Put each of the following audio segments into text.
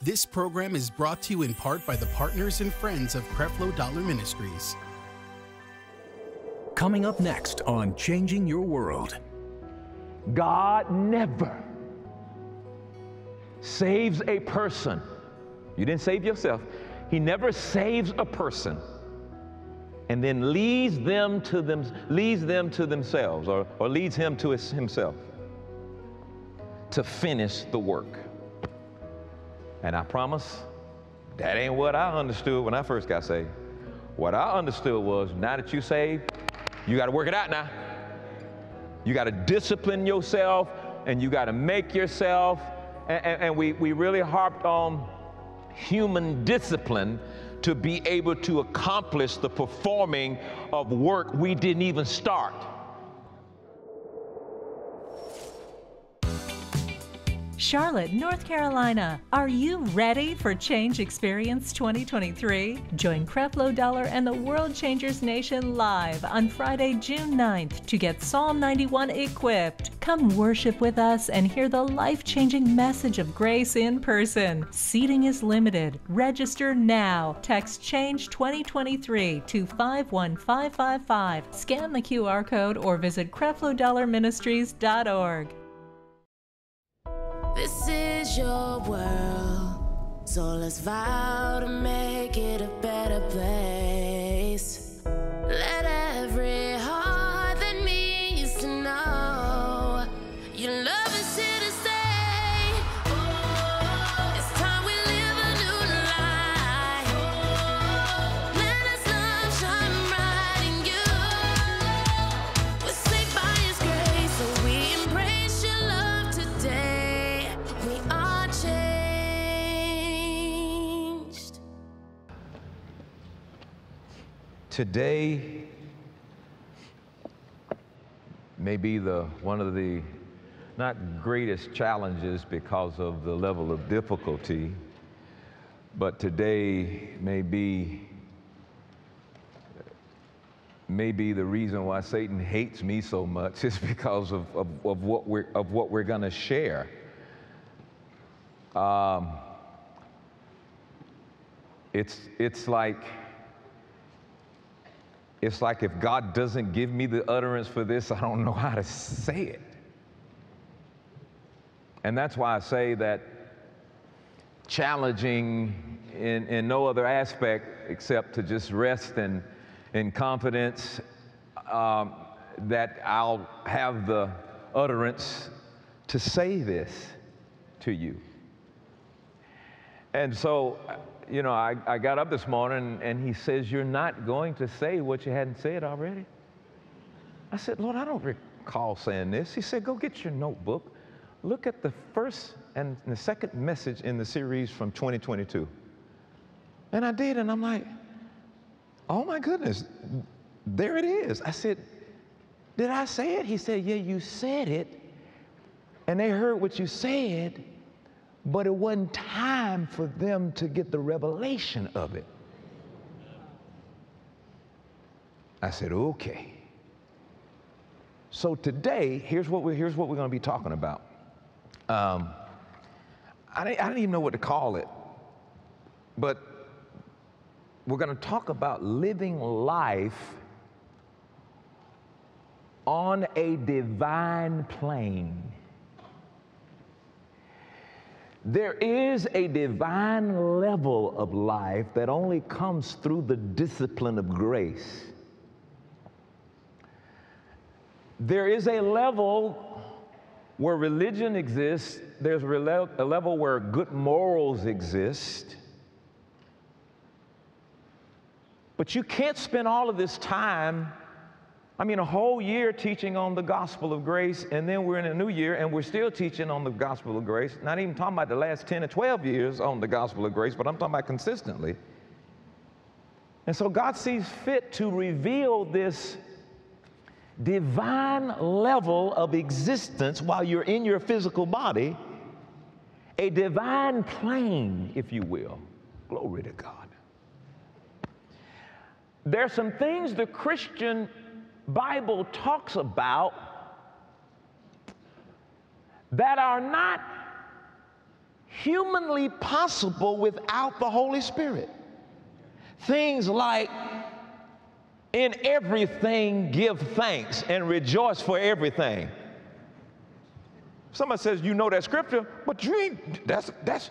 This program is brought to you in part by the partners and friends of Creflo Dollar Ministries. Coming up next on Changing Your World. God never saves a person. You didn't save yourself. He never saves a person and then leads them to them, leads them to themselves or, or leads him to his, himself to finish the work. And I promise that ain't what I understood when I first got saved. What I understood was now that you saved, you got to work it out now. You got to discipline yourself and you got to make yourself. And, and, and, we, we really harped on human discipline to be able to accomplish the performing of work we didn't even start. Charlotte, North Carolina. Are you ready for Change Experience 2023? Join Creflo Dollar and the World Changers Nation live on Friday, June 9th to get Psalm 91 equipped. Come worship with us and hear the life changing message of grace in person. Seating is limited. Register now. Text Change 2023 to 51555. Scan the QR code or visit CrefloDollarMinistries.org. This is your world, so let's vow to make it a better place. Today may be the one of the not greatest challenges because of the level of difficulty, but today may be maybe the reason why Satan hates me so much is because of, of, of what we're of what we're gonna share. Um, it's it's like it's like if God doesn't give me the utterance for this, I don't know how to say it. And that's why I say that challenging in, in no other aspect except to just rest in, in confidence um, that I'll have the utterance to say this to you. And so, you know, I, I got up this morning and he says, You're not going to say what you hadn't said already? I said, Lord, I don't recall saying this. He said, Go get your notebook. Look at the first and the second message in the series from 2022. And I did, and I'm like, Oh my goodness, there it is. I said, Did I say it? He said, Yeah, you said it. And they heard what you said, but it wasn't time for them to get the revelation of it. I said, okay. So today, here's what we're, here's what we're going to be talking about. Um, I, didn't, I didn't even know what to call it, but we're going to talk about living life on a divine plane. There is a divine level of life that only comes through the discipline of grace. There is a level where religion exists, there's a level where good morals exist. But you can't spend all of this time I mean, a whole year teaching on the gospel of grace, and then we're in a new year and we're still teaching on the gospel of grace. Not even talking about the last 10 or 12 years on the gospel of grace, but I'm talking about consistently. And so God sees fit to reveal this divine level of existence while you're in your physical body, a divine plane, if you will. Glory to God. There are some things the Christian Bible talks about that are not humanly possible without the Holy Spirit. Things like, in everything give thanks and rejoice for everything. Somebody says, you know that scripture, but you ain't, that's, that's,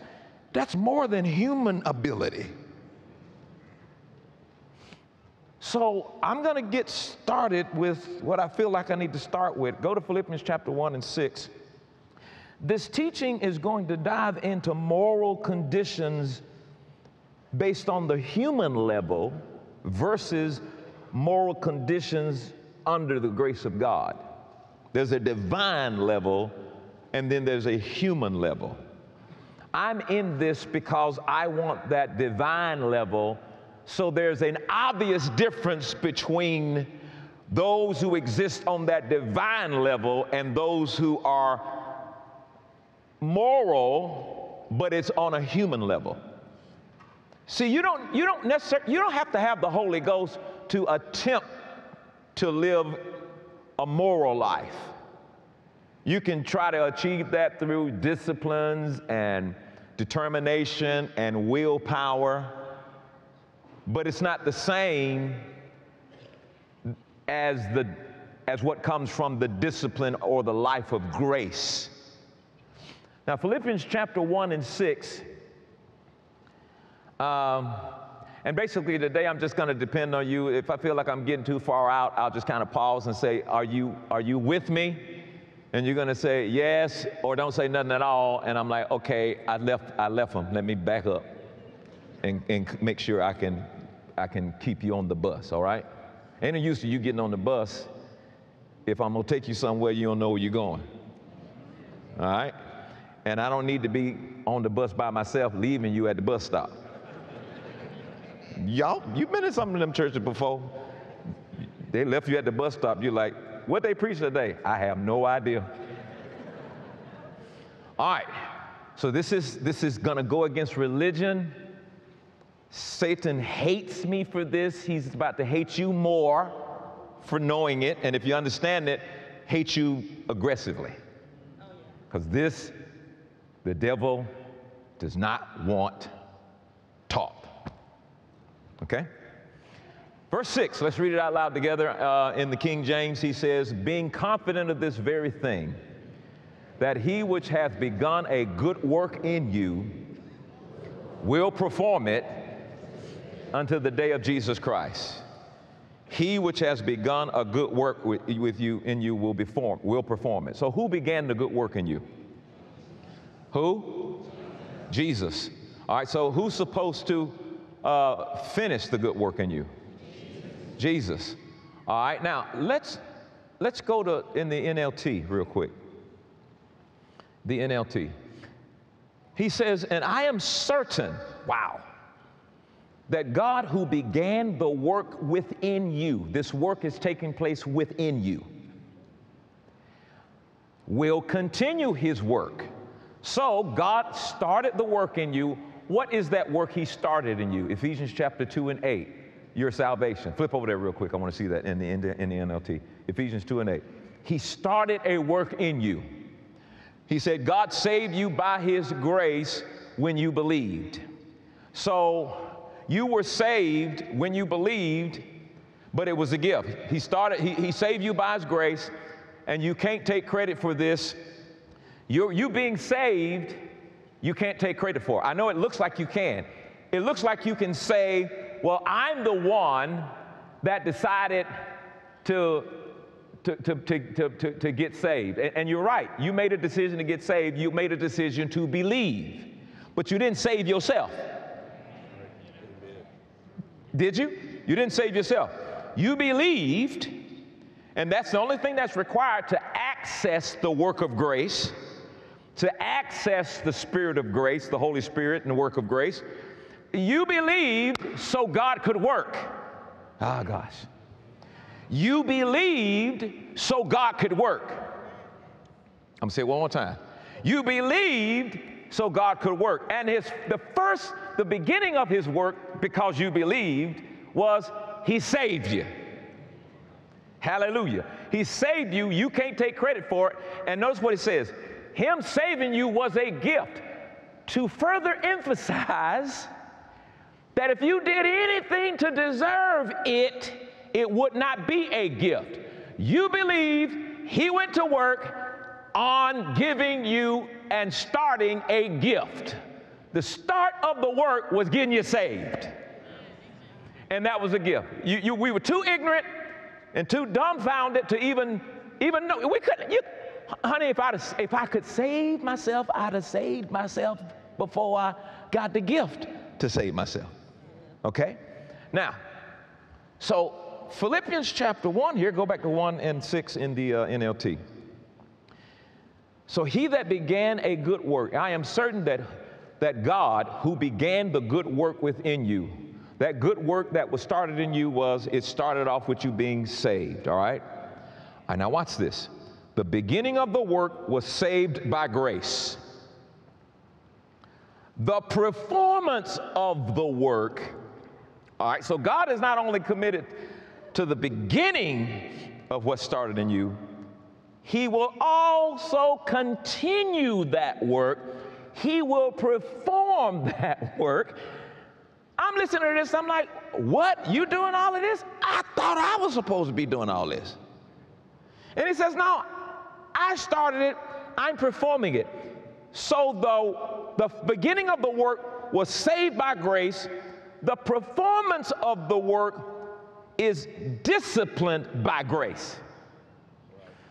that's more than human ability. So I'm going to get started with what I feel like I need to start with. Go to Philippians chapter 1 and 6. This teaching is going to dive into moral conditions based on the human level versus moral conditions under the grace of God. There's a divine level and then there's a human level. I'm in this because I want that divine level so there's an obvious difference between those who exist on that divine level and those who are moral, but it's on a human level. See, you don't, you don't necessarily, you don't have to have the Holy Ghost to attempt to live a moral life. You can try to achieve that through disciplines and determination and willpower but it's not the same as the as what comes from the discipline or the life of grace. Now, Philippians chapter 1 and 6, um, and basically today I'm just going to depend on you. If I feel like I'm getting too far out, I'll just kind of pause and say, Are you, are you with me? And you're going to say yes or don't say nothing at all. And I'm like, Okay, I left, I left them. Let me back up and, and make sure I can I can keep you on the bus, all right? Ain't no use to you getting on the bus if I'm gonna take you somewhere you don't know where you're going. All right? And I don't need to be on the bus by myself leaving you at the bus stop. Y'all, you've been in some of them churches before. They left you at the bus stop. You're like, what they preach today? I have no idea. All right. So this is this is gonna go against religion Satan hates me for this. He's about to hate you more for knowing it. And if you understand it, hate you aggressively. Because this, the devil does not want taught. Okay? Verse 6, let's read it out loud together. Uh, in the King James, he says, Being confident of this very thing, that he which hath begun a good work in you will perform it unto the day of Jesus Christ. He which has begun a good work with, with you in you will perform will perform it. So who began the good work in you? Who? Jesus. All right. So who's supposed to uh, finish the good work in you? Jesus. All right. Now let's let's go to in the NLT real quick. The NLT. He says, and I am certain. Wow that God, who began the work within you, this work is taking place within you, will continue his work. So, God started the work in you. What is that work he started in you? Ephesians chapter 2 and 8, your salvation. Flip over there real quick. I want to see that in the, in the, in the NLT. Ephesians 2 and 8. He started a work in you. He said, God saved you by his grace when you believed. So, you were saved when you believed, but it was a gift. He started, he, he saved you by his grace, and you can't take credit for this. You're you being saved, you can't take credit for. I know it looks like you can. It looks like you can say, well, I'm the one that decided to to, to, to, to, to, get saved. And, and, you're right. You made a decision to get saved. You made a decision to believe. But you didn't save yourself. Did you? You didn't save yourself. You believed, and that's the only thing that's required to access the work of grace, to access the Spirit of grace, the Holy Spirit, and the work of grace. You believed so God could work. Ah, gosh. You believed so God could work. I'm gonna say it one more time. You believed so God could work. And his the first the beginning of his work, because you believed, was he saved you. Hallelujah. He saved you. You can't take credit for it. And notice what he says Him saving you was a gift. to further emphasize that if you did anything to deserve it, it would not be a gift. You believe he went to work on giving you and starting a gift. The start of the work was getting you saved. And that was a gift. You, you, we were too ignorant and too dumbfounded to even, even know. We couldn't, you, honey, if, I'd, if I could save myself, I'd have saved myself before I got the gift to save myself. Okay? Now, so Philippians chapter 1 here, go back to 1 and 6 in the uh, NLT. So he that began a good work, I am certain that, that God, who began the good work within you, that good work that was started in you was, it started off with you being saved, all right? And now watch this. The beginning of the work was saved by grace. The performance of the work, all right, so God is not only committed to the beginning of what started in you, He will also continue that work. He will perform that work. I'm listening to this, I'm like, what? You doing all of this? I thought I was supposed to be doing all this. And he says, no, I started it, I'm performing it. So, though the beginning of the work was saved by grace, the performance of the work is disciplined by grace.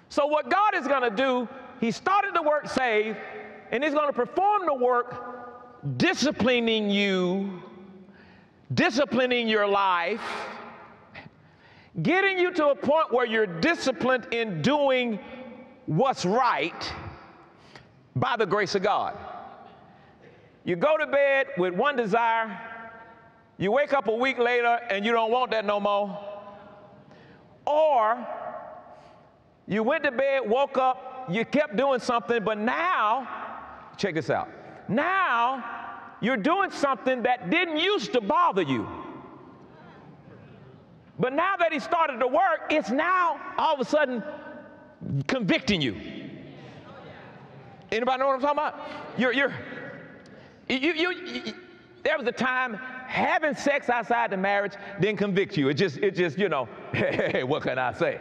So, what God is going to do, He started the work saved, and He's going to perform the work disciplining you, disciplining your life, getting you to a point where you're disciplined in doing what's right by the grace of God. You go to bed with one desire, you wake up a week later and you don't want that no more. Or you went to bed, woke up, you kept doing something, but now, check this out. Now you're doing something that didn't used to bother you. But now that he started to work, it's now all of a sudden convicting you. Anybody know what I'm talking about? You're, you're, you, you, you, there was a time having sex outside the marriage didn't convict you. It just, it just, you know, hey, what can I say?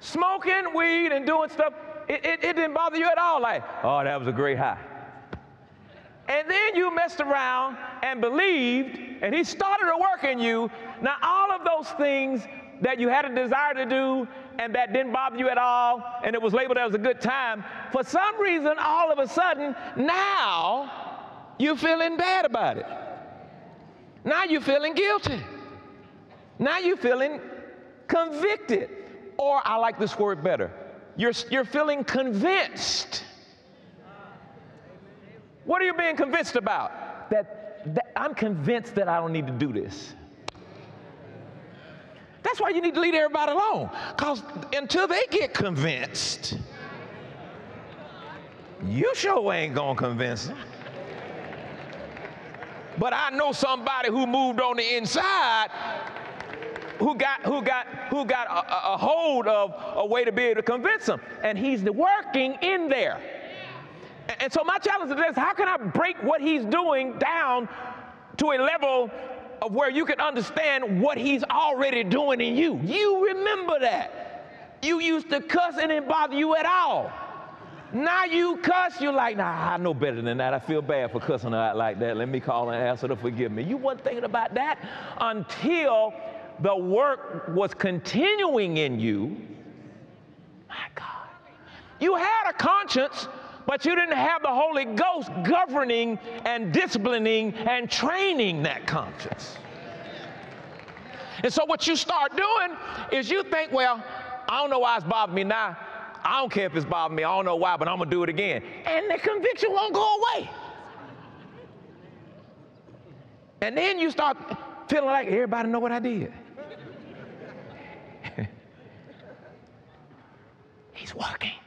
Smoking weed and doing stuff, it, it, it didn't bother you at all. Like, oh, that was a great high. And then you messed around and believed, and he started to work in you. Now, all of those things that you had a desire to do and that didn't bother you at all, and it was labeled as a good time, for some reason, all of a sudden, now you're feeling bad about it. Now you're feeling guilty. Now you're feeling convicted. Or I like this word better. You're, you're feeling convinced. What are you being convinced about? That, that I'm convinced that I don't need to do this. That's why you need to leave everybody alone. Because until they get convinced, you sure ain't gonna convince them. But I know somebody who moved on the inside who got who got who got a, a, hold of a way to be able to convince them. And he's working in there. And, so my challenge is this: how can I break what he's doing down to a level of where you can understand what he's already doing in you? You remember that. You used to cuss and it didn't bother you at all. Now you cuss, you're like, nah, I know better than that. I feel bad for cussing out like that. Let me call and ask her to forgive me. You weren't thinking about that until the work was continuing in you. My God. You had a conscience, but you didn't have the Holy Ghost governing and disciplining and training that conscience. And so what you start doing is you think, well, I don't know why it's bothering me now. I don't care if it's bothering me. I don't know why, but I'm going to do it again. And the conviction won't go away. And then you start feeling like everybody know what I did. He's working.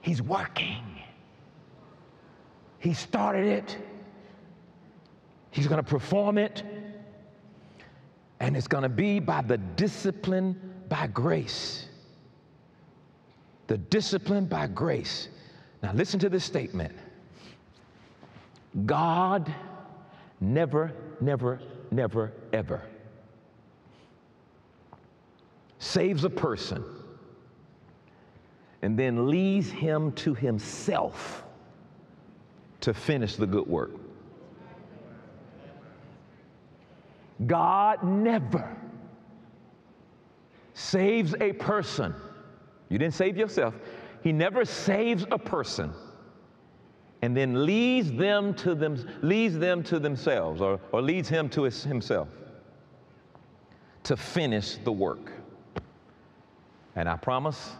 He's working. He started it. He's going to perform it. And it's going to be by the discipline by grace the discipline by grace. Now, listen to this statement God never, never, never, ever saves a person and then leads him to himself to finish the good work. God never saves a person. You didn't save yourself. He never saves a person and then leads them to them, leads them to themselves or, or leads him to his, himself to finish the work. And I promise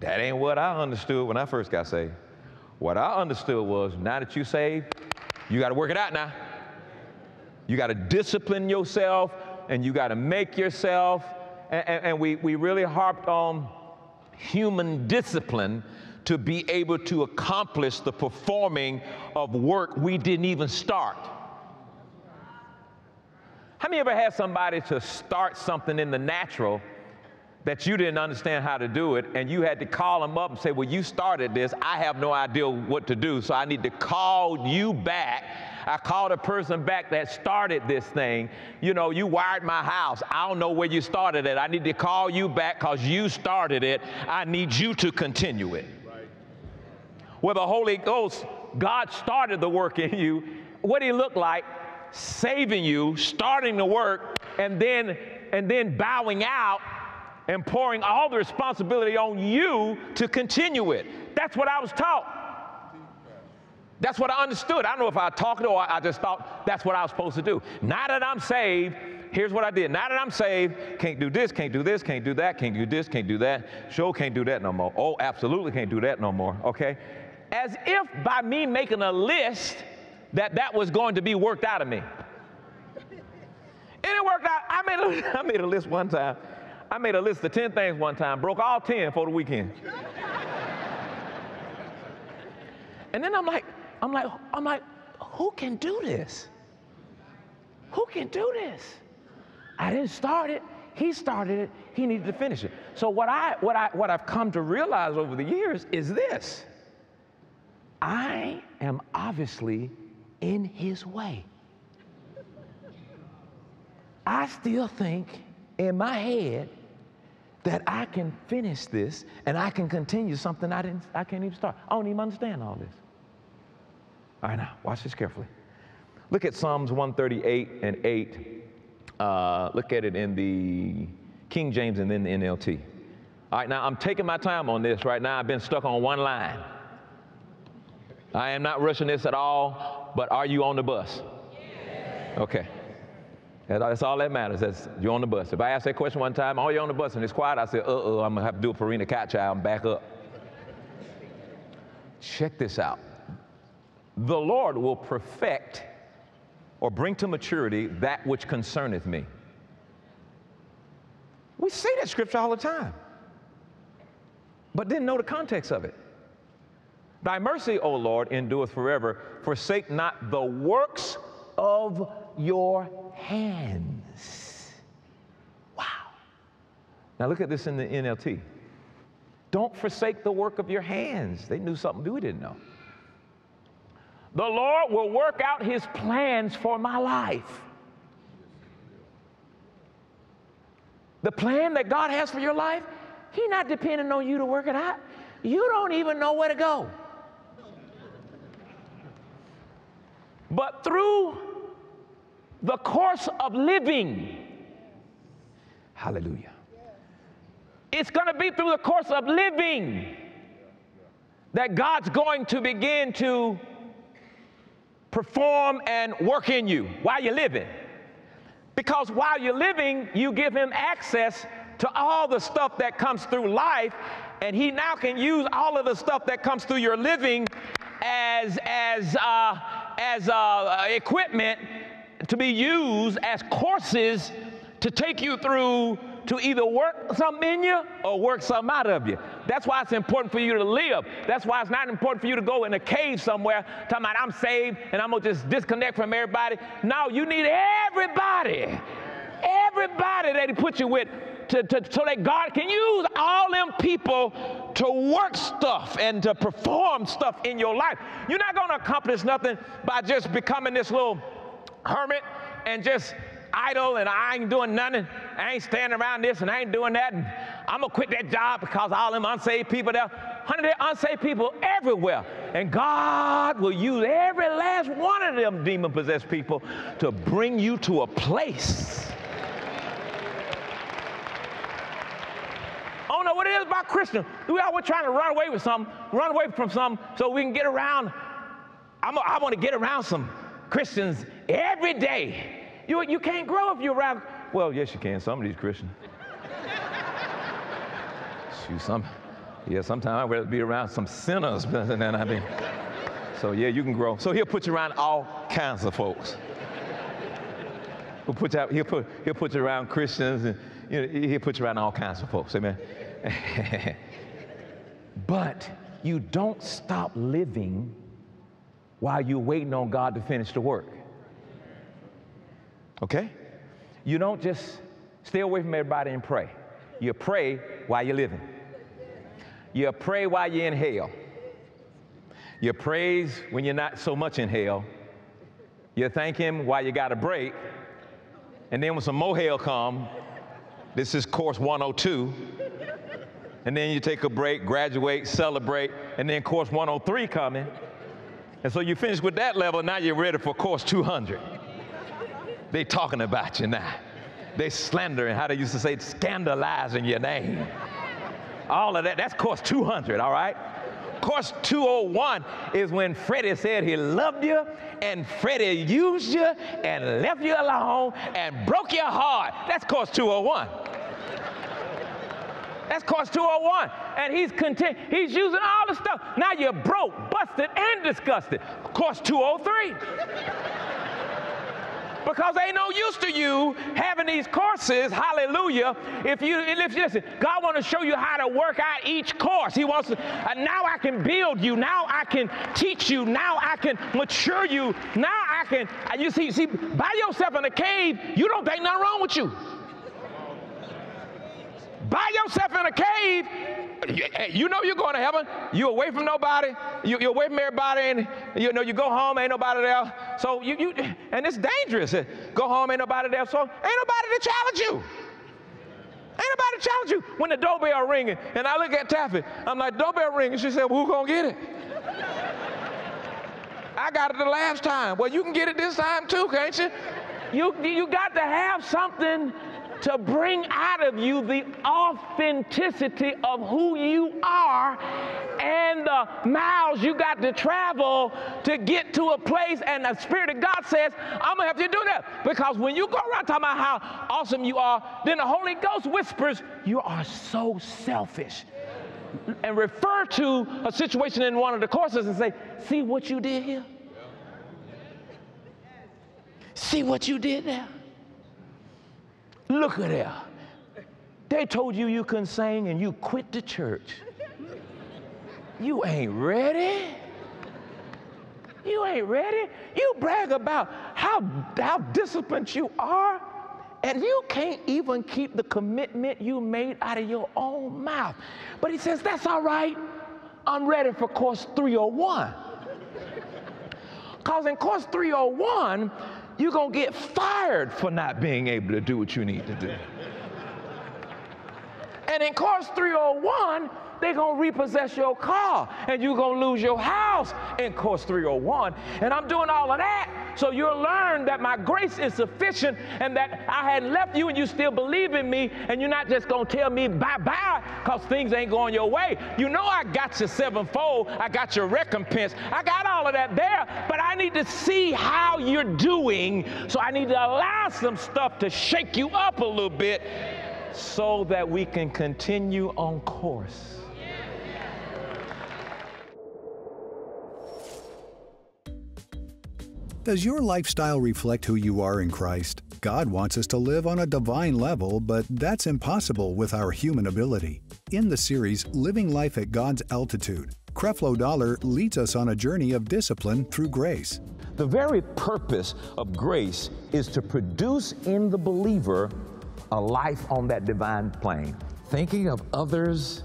that ain't what I understood when I first got saved. What I understood was now that you saved, you got to work it out now. You got to discipline yourself and you got to make yourself. And, and, and, we, we really harped on human discipline to be able to accomplish the performing of work we didn't even start. How many ever had somebody to start something in the natural that you didn't understand how to do it, and you had to call them up and say, Well, you started this. I have no idea what to do, so I need to call you back. I called a person back that started this thing. You know, you wired my house. I don't know where you started it. I need to call you back because you started it. I need you to continue it. Right. Well, the Holy Ghost, God started the work in you. What did he look like? Saving you, starting the work, and then and then bowing out and pouring all the responsibility on you to continue it. That's what I was taught. That's what I understood. I don't know if I talked or I just thought that's what I was supposed to do. Now that I'm saved, here's what I did. Now that I'm saved, can't do this, can't do this, can't do that, can't do this, can't do that. Sure can't do that no more. Oh, absolutely can't do that no more. Okay? As if by me making a list that that was going to be worked out of me. And it worked out. I made a, I made a list one time. I made a list of 10 things one time, broke all 10 for the weekend. and then I'm like, I'm like, I'm like, who can do this? Who can do this? I didn't start it. He started it. He needed to finish it. So what I what I what I've come to realize over the years is this. I am obviously in his way. I still think in my head that I can finish this and I can continue something I didn't I can't even start. I don't even understand all this. All right, now, watch this carefully. Look at Psalms 138 and 8. Uh, look at it in the King James and then the NLT. All right, now I'm taking my time on this right now. I've been stuck on one line. I am not rushing this at all, but are you on the bus? Okay. That's all that matters. That's you're on the bus. If I ask that question one time, oh, you're on the bus and it's quiet, I say, uh oh, I'm gonna have to do a Purina Cat Chow and back up. Check this out the Lord will perfect or bring to maturity that which concerneth me. We say that scripture all the time, but didn't know the context of it. Thy mercy, O Lord, endureth forever. Forsake not the works of your hands. Wow. Now look at this in the NLT. Don't forsake the work of your hands. They knew something we didn't know. The Lord will work out his plans for my life. The plan that God has for your life, He's not depending on you to work it out. You don't even know where to go. But through the course of living, hallelujah, it's going to be through the course of living that God's going to begin to perform and work in you while you're living. Because while you're living, you give him access to all the stuff that comes through life, and he now can use all of the stuff that comes through your living as, as, uh, as uh, equipment to be used as courses to take you through to either work something in you or work something out of you. That's why it's important for you to live. That's why it's not important for you to go in a cave somewhere talking about I'm saved and I'm gonna just disconnect from everybody. No, you need everybody, everybody that he put you with to, to, so that God can use all them people to work stuff and to perform stuff in your life. You're not to accomplish nothing by just becoming this little hermit and just idle and I ain't doing nothing. I ain't standing around this and I ain't doing that. And I'm to quit that job because all them unsaved people there. There unsaved people everywhere. And God will use every last one of them demon possessed people to bring you to a place. I don't know what it is about Christians. We always trying to run away with something, run away from something so we can get around. I'm, I want to get around some Christians every day. You, you can't grow if you're around. Well, yes, you can. Some of these Christians. Shoot, some, yeah, sometimes I'd rather be around some sinners than I mean. So, yeah, you can grow. So he'll put you around all kinds of folks. He'll put you, he'll put, he'll put you around Christians and you know, he'll put you around all kinds of folks. Amen. but you don't stop living while you're waiting on God to finish the work. Okay? You don't just stay away from everybody and pray. You pray while you're living. You pray while you're in hell. You praise when you're not so much in hell. You thank Him while you got a break. And then when some more hell come, this is course 102. And then you take a break, graduate, celebrate, and then course 103 coming. And so you finish with that level, now you're ready for course 200. They talking about you now. They slandering, how they used to say, scandalizing your name. All of that, that's course 200, all right? Course 201 is when Freddie said he loved you and Freddie used you and left you alone and broke your heart. That's course 201. That's course 201. And he's content, he's using all the stuff. Now you're broke, busted, and disgusted. Course 203 because ain't no use to you having these courses, hallelujah. If you, if you listen, God wants to show you how to work out each course. He wants to, uh, now I can build you. Now I can teach you. Now I can mature you. Now I can, uh, you see, see, by yourself in a cave, you don't think nothing wrong with you. By yourself in a cave, you know you're going to heaven. You away from nobody. You, are away from everybody, and you know you go home, ain't nobody there. So you, you and it's dangerous. Go home, ain't nobody there. So ain't nobody to challenge you. Ain't nobody to challenge you. When the doorbell ringing, and I look at Taffi, I'm like, doorbell ringing. She said, well, who gonna get it? I got it the last time. Well, you can get it this time too, can't you? You, you got to have something to bring out of you the authenticity of who you are and the miles you got to travel to get to a place. And the Spirit of God says, I'm going to help you do that. Because when you go around talking about how awesome you are, then the Holy Ghost whispers, You are so selfish. And refer to a situation in one of the courses and say, See what you did here? See what you did there? Look at there. They told you you couldn't sing and you quit the church. You ain't ready. You ain't ready. You brag about how, how disciplined you are, and you can't even keep the commitment you made out of your own mouth. But he says, That's all right. I'm ready for course 301. Because in course 301, you're going to get fired for not being able to do what you need to do. And in course 301, they're going to repossess your car and you're going to lose your house in course 301. And I'm doing all of that so you'll learn that my grace is sufficient and that I had left you and you still believe in me and you're not just going to tell me bye bye because things ain't going your way. You know, I got your sevenfold, I got your recompense, I got all of that there, but I need to see how you're doing. So I need to allow some stuff to shake you up a little bit so that we can continue on course. Does your lifestyle reflect who you are in Christ? God wants us to live on a divine level, but that's impossible with our human ability. In the series Living Life at God's Altitude, Creflo Dollar leads us on a journey of discipline through grace. The very purpose of grace is to produce in the believer a life on that divine plane. Thinking of others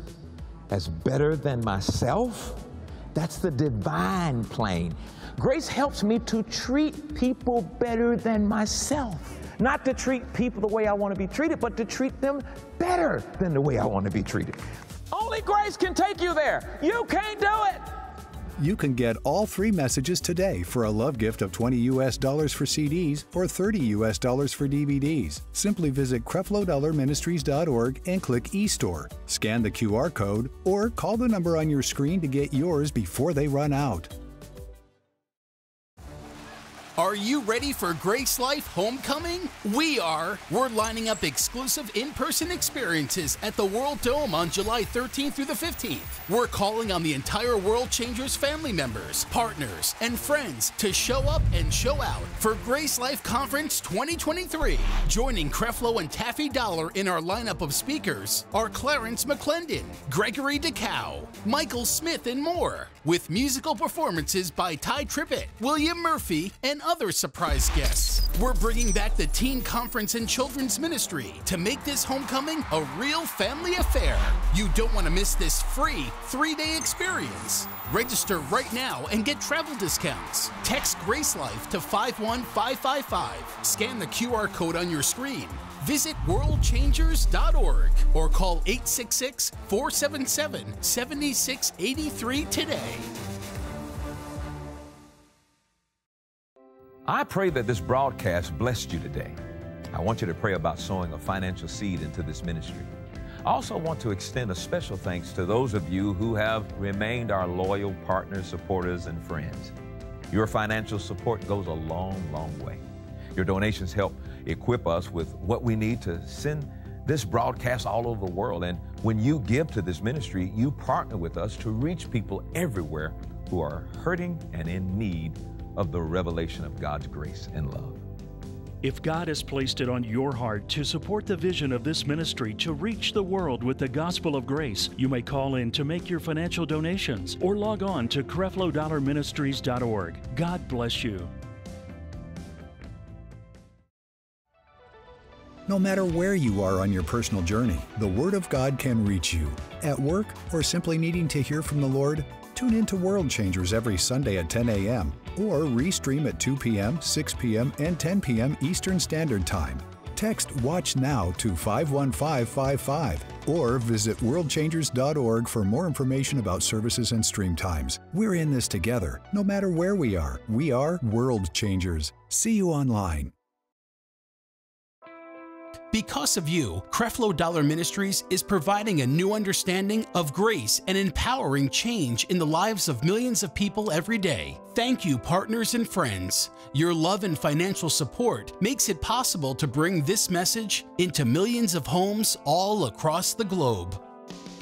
as better than myself, that's the divine plane. Grace helps me to treat people better than myself. Not to treat people the way I want to be treated, but to treat them better than the way I want to be treated. Only grace can take you there. You can't do it. You can get all three messages today for a love gift of 20 US dollars for CDs or 30 US dollars for DVDs. Simply visit CrefloDollarMinistries.org and click eStore. Scan the QR code or call the number on your screen to get yours before they run out. Are you ready for Grace Life Homecoming? We are. We're lining up exclusive in person experiences at the World Dome on July 13th through the 15th. We're calling on the entire World Changers family members, partners, and friends to show up and show out for Grace Life Conference 2023. Joining Creflo and Taffi Dollar in our lineup of speakers are Clarence McClendon, Gregory Dickow, Michael Smith, and more, with musical performances by Tye Tribbett, William Murphy, and other surprise guests. We're bringing back the Teen Conference and Children's Ministry to make this homecoming a real family affair. You don't want to miss this free three day experience. Register right now and get travel discounts. Text Grace Life to 51555. Scan the QR code on your screen. Visit worldchangers.org or call 866 477 7683 today. I pray that this broadcast blessed you today. I want you to pray about sowing a financial seed into this ministry. I also want to extend a special thanks to those of you who have remained our loyal partners, supporters, and friends. Your financial support goes a long, long way. Your donations help equip us with what we need to send this broadcast all over the world. And when you give to this ministry, you partner with us to reach people everywhere who are hurting and in need of the revelation of God's grace and love. If God has placed it on your heart to support the vision of this ministry to reach the world with the gospel of grace, you may call in to make your financial donations or log on to CrefloDollarMinistries.org. God bless you. No matter where you are on your personal journey, the Word of God can reach you. At work or simply needing to hear from the Lord, tune in to World Changers every Sunday at 10 a.m. or restream at 2 p.m., 6 p.m., and 10 p.m. Eastern Standard Time. Text Watch Now to 51555 or visit worldchangers.org for more information about services and stream times. We're in this together. No matter where we are, we are World Changers. See you online. Because of you, Creflo Dollar Ministries is providing a new understanding of grace and empowering change in the lives of millions of people every day. Thank you, partners and friends. Your love and financial support makes it possible to bring this message into millions of homes all across the globe.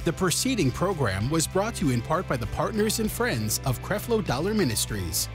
The preceding program was brought to you in part by the partners and friends of Creflo Dollar Ministries.